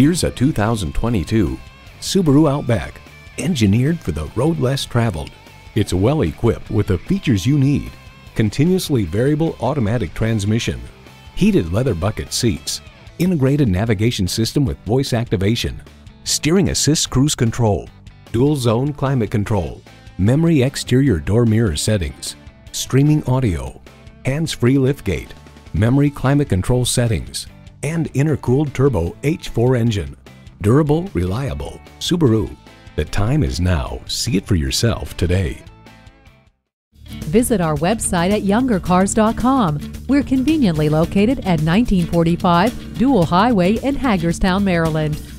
Here's a 2022 Subaru Outback, engineered for the road less traveled. It's well equipped with the features you need. Continuously variable automatic transmission, heated leather bucket seats, integrated navigation system with voice activation, steering assist cruise control, dual zone climate control, memory exterior door mirror settings, streaming audio, hands-free liftgate, memory climate control settings, and intercooled turbo H4 engine. Durable, reliable, Subaru. The time is now. See it for yourself today. Visit our website at youngercars.com. We're conveniently located at 1945 Dual Highway in Hagerstown, Maryland.